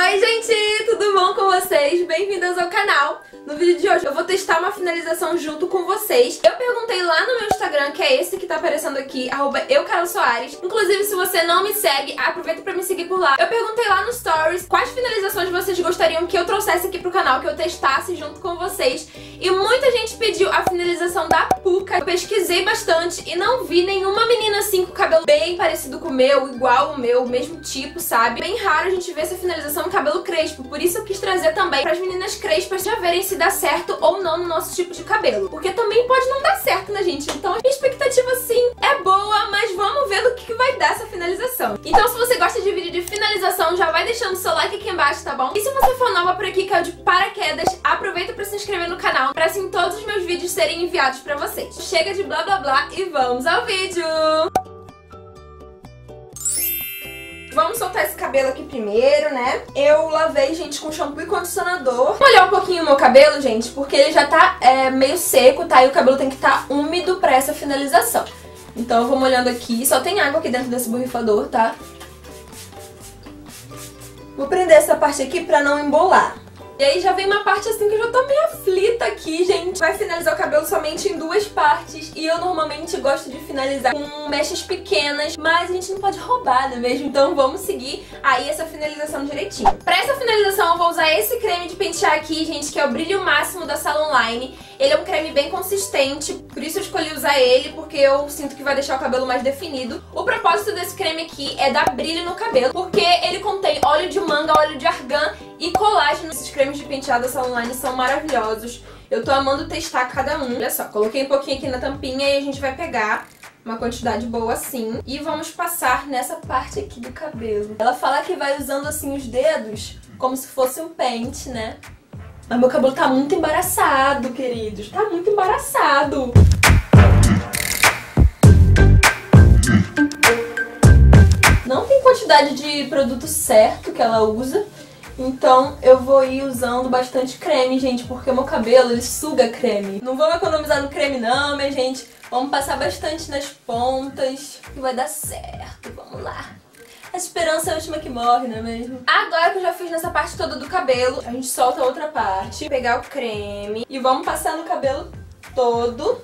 Oi gente, tudo bom com vocês? Bem-vindas ao canal! No vídeo de hoje eu vou testar uma finalização junto com vocês. Eu perguntei lá no meu Instagram, que é esse que tá aparecendo aqui, arroba eucarolsoares. Inclusive, se você não me segue, aproveita pra me seguir por lá. Eu perguntei lá no Stories quais finalizações vocês gostariam que eu trouxesse aqui pro canal, que eu testasse junto com vocês. E muita gente pediu a finalização da Puka. Eu pesquisei bastante e não vi nenhuma menina assim com cabelo bem parecido com o meu, igual o meu, mesmo tipo, sabe? Bem raro a gente ver essa finalização no cabelo crespo, por isso eu quis trazer também para as meninas crespas já verem se dá certo ou não no nosso tipo de cabelo. Porque também pode não dar certo, né, gente? Então a expectativa sim é boa, mas vamos ver no que vai dar essa finalização. Então se você gosta de vídeo de finalização, já vai deixando seu like aqui embaixo, tá bom? E se você for nova por aqui, caiu de paraquedas, aproveita para se inscrever no canal, para assim todos os meus vídeos serem enviados para vocês. Chega de blá blá blá e vamos ao vídeo! Vamos soltar esse cabelo aqui primeiro, né? Eu lavei, gente, com shampoo e condicionador. Molhar um pouquinho o meu cabelo, gente, porque ele já tá é, meio seco, tá? E o cabelo tem que estar tá úmido pra essa finalização. Então eu vou molhando aqui. Só tem água aqui dentro desse borrifador, tá? Vou prender essa parte aqui pra não embolar. E aí já vem uma parte assim que eu já tô meio aflita aqui, gente. Vai finalizar o cabelo somente em duas partes. E eu normalmente gosto de finalizar com mechas pequenas. Mas a gente não pode roubar, não é mesmo? Então vamos seguir aí essa finalização direitinho. Pra essa finalização eu vou usar esse creme de pentear aqui, gente, que é o Brilho Máximo da Salon Line. Ele é um creme bem consistente, por isso eu escolhi usar ele, porque eu sinto que vai deixar o cabelo mais definido. O propósito desse creme aqui é dar brilho no cabelo, porque ele contém óleo de manga, óleo de argan e colágeno. Esses cremes de penteado da Salon Line são maravilhosos. Eu tô amando testar cada um. Olha só, coloquei um pouquinho aqui na tampinha e a gente vai pegar uma quantidade boa assim. E vamos passar nessa parte aqui do cabelo. Ela fala que vai usando assim os dedos como se fosse um pente, né? Mas meu cabelo tá muito embaraçado, queridos. Tá muito embaraçado. Não tem quantidade de produto certo que ela usa. Então eu vou ir usando bastante creme, gente, porque o meu cabelo, ele suga creme. Não vamos economizar no creme não, minha gente. Vamos passar bastante nas pontas e vai dar certo. Vamos lá. A esperança é a última que morre, não é mesmo? Agora que eu já fiz nessa parte toda do cabelo, a gente solta a outra parte, pegar o creme e vamos passar no cabelo todo.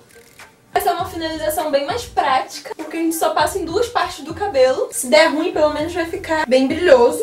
Essa é uma finalização bem mais prática, porque a gente só passa em duas partes do cabelo. Se der ruim, pelo menos vai ficar bem brilhoso.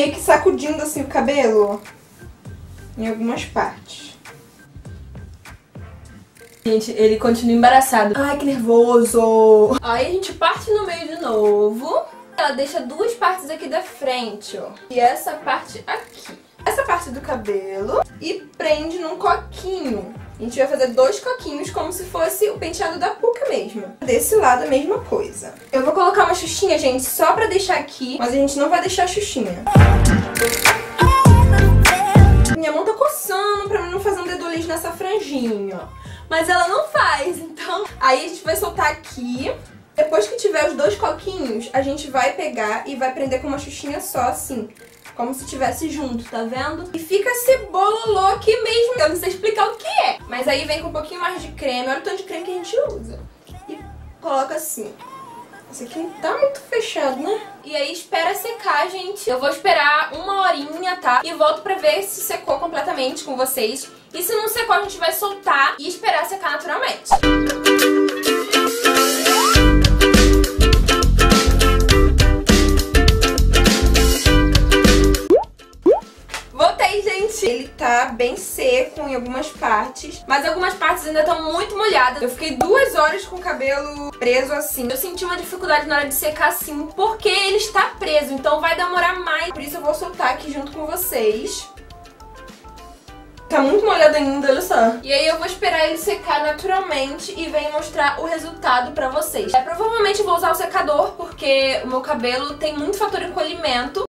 meio que sacudindo assim o cabelo em algumas partes. Gente, ele continua embaraçado. Ai, que nervoso! Aí a gente parte no meio de novo. Ela deixa duas partes aqui da frente, ó. E essa parte aqui. Essa parte do cabelo e prende num coquinho. A gente vai fazer dois coquinhos como se fosse o penteado da Puca mesmo. Desse lado a mesma coisa. Eu vou colocar uma xuxinha, gente, só pra deixar aqui, mas a gente não vai deixar a xuxinha. Minha mão tá coçando pra não fazer um dedolês nessa franjinha, Mas ela não faz, então... Aí a gente vai soltar aqui. Depois que tiver os dois coquinhos, a gente vai pegar e vai prender com uma xuxinha só, assim. Como se tivesse junto, tá vendo? E fica esse bololô aqui mesmo. Eu não sei explicar o que é. Mas aí vem com um pouquinho mais de creme. Olha o tanto de creme que a gente usa. E coloca assim. Esse aqui não tá muito fechado, né? E aí espera secar, gente. Eu vou esperar uma horinha, tá? E volto pra ver se secou completamente com vocês. E se não secou, a gente vai soltar e esperar secar naturalmente. Música em algumas partes, mas algumas partes ainda estão muito molhadas. Eu fiquei duas horas com o cabelo preso assim. Eu senti uma dificuldade na hora de secar assim, porque ele está preso, então vai demorar mais. Por isso eu vou soltar aqui junto com vocês. Tá muito molhado ainda, olha só. E aí eu vou esperar ele secar naturalmente e venho mostrar o resultado pra vocês. É, provavelmente vou usar o secador, porque o meu cabelo tem muito fator encolhimento.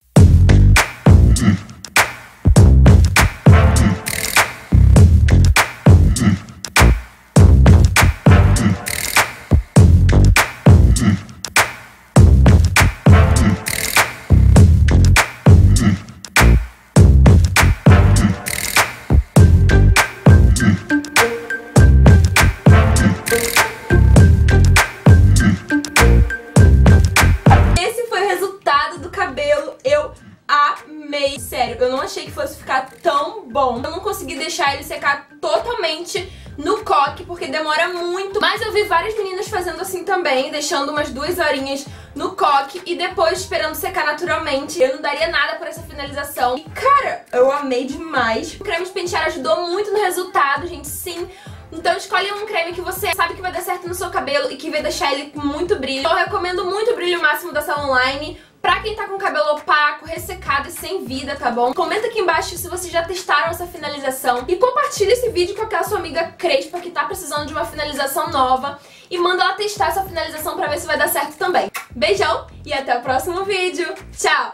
Deixar ele secar totalmente no coque, porque demora muito. Mas eu vi várias meninas fazendo assim também, deixando umas duas horinhas no coque e depois esperando secar naturalmente. Eu não daria nada por essa finalização. E, cara, eu amei demais. O creme de pentear ajudou muito no resultado, gente, sim. Então escolhe um creme que você sabe que vai dar certo no seu cabelo e que vai deixar ele com muito brilho. Eu recomendo muito o brilho máximo da Salon Line. Pra quem tá com cabelo opaco, ressecado e sem vida, tá bom? Comenta aqui embaixo se vocês já testaram essa finalização e compartilha esse vídeo com aquela sua amiga Crespa que tá precisando de uma finalização nova e manda ela testar essa finalização pra ver se vai dar certo também. Beijão e até o próximo vídeo. Tchau!